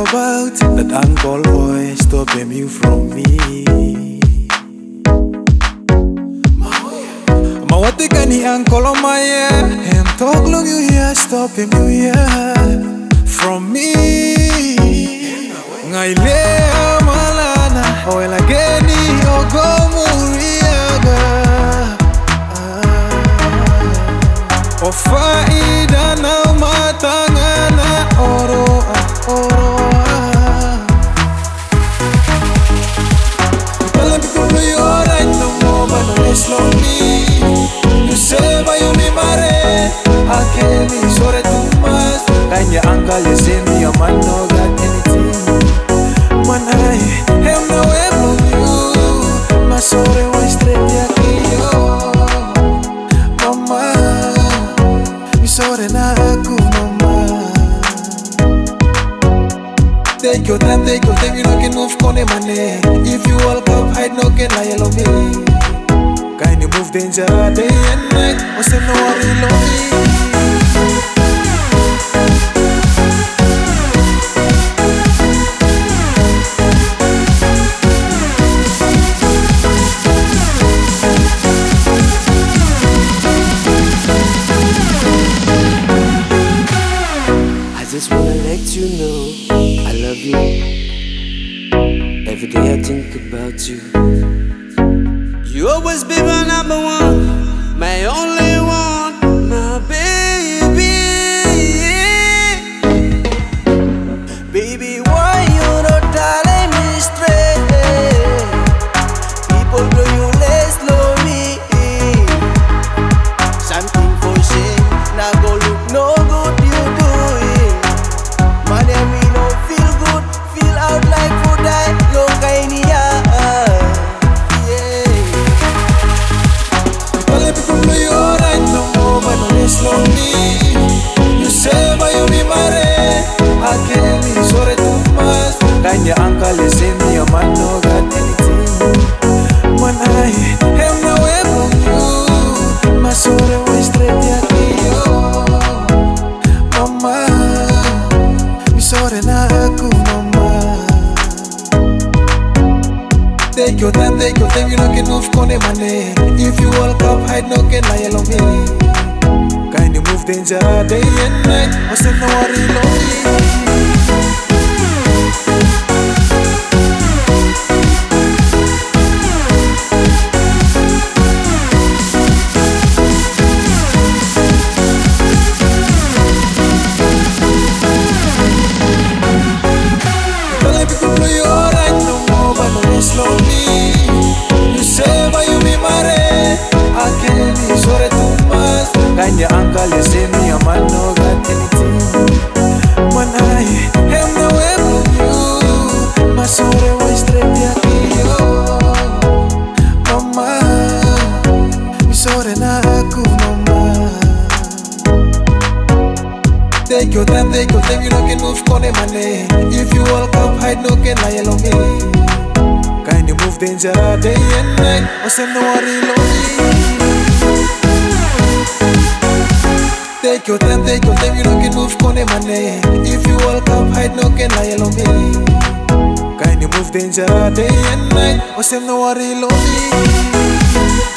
about that uncle boy stopping you from me. Ma what can he uncle on my ear? Him talk long you here, you here from me. Ngai lea malana, oela geni oh, ogo Your time, take your time, you know can move mane eh. If you all come hide, no can lie alone me. Kind of move danger day and night about you. You always be my number one, my only Take your time, take your time, you know can move kone mane If you walk up, hide, no can lie on me Kind of move danger day and night I said no worry lonely Take your time, take your time, you know can move kone mane If you all come hide, no can lie alone me. Kind of move danger day and night. What's them no worry lonely Take your time, take your time, you know can move kone mane If you all come hide, no can lie alone me. Kind of move danger day and night. What's them no worry lonely